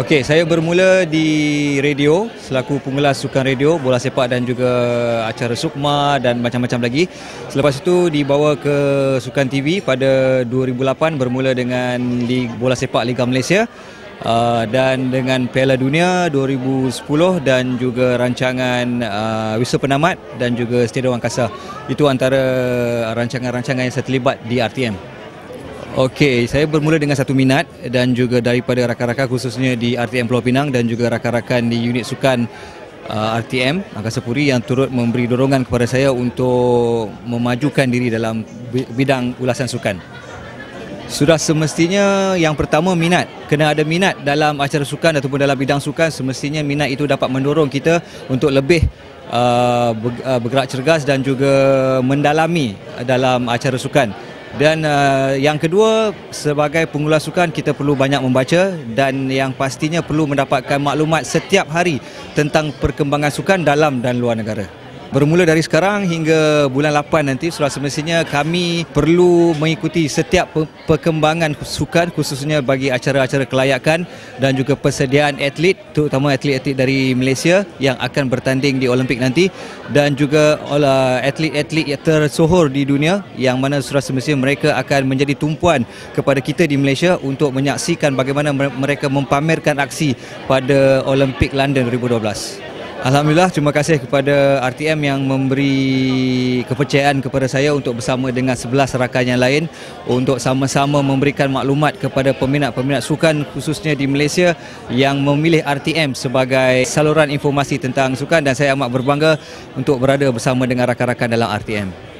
Okey, saya bermula di radio selaku pengulas sukan radio, bola sepak dan juga acara sukma dan macam-macam lagi. Selepas itu dibawa ke sukan TV pada 2008 bermula dengan Liga Bola Sepak Liga Malaysia. Uh, dan dengan Piala Dunia 2010 dan juga rancangan uh, Wisma Penamat dan juga Stadium Angkasa. Itu antara rancangan-rancangan yang saya terlibat di RTM. Okey, saya bermula dengan satu minat dan juga daripada rakan-rakan khususnya di RTM Pulau Pinang dan juga rakan-rakan di unit sukan uh, RTM Angkasa Puri yang turut memberi dorongan kepada saya untuk memajukan diri dalam bidang ulasan sukan. Sudah semestinya yang pertama minat. Kena ada minat dalam acara sukan ataupun dalam bidang sukan semestinya minat itu dapat mendorong kita untuk lebih uh, uh, bergerak cergas dan juga mendalami dalam acara sukan. Dan uh, yang kedua sebagai pengulas sukan kita perlu banyak membaca dan yang pastinya perlu mendapatkan maklumat setiap hari tentang perkembangan sukan dalam dan luar negara. Bermula dari sekarang hingga bulan 8 nanti sudah semestinya kami perlu mengikuti setiap perkembangan sukan khususnya bagi acara-acara kelayakan dan juga persediaan atlet terutama atlet-atlet dari Malaysia yang akan bertanding di Olimpik nanti dan juga atlet-atlet yang tersohor di dunia yang mana sudah semestinya mereka akan menjadi tumpuan kepada kita di Malaysia untuk menyaksikan bagaimana mereka mempamerkan aksi pada Olimpik London 2012. Alhamdulillah terima kasih kepada RTM yang memberi kepercayaan kepada saya untuk bersama dengan 11 rakan yang lain untuk sama-sama memberikan maklumat kepada peminat-peminat sukan khususnya di Malaysia yang memilih RTM sebagai saluran informasi tentang sukan dan saya amat berbangga untuk berada bersama dengan rakan-rakan dalam RTM.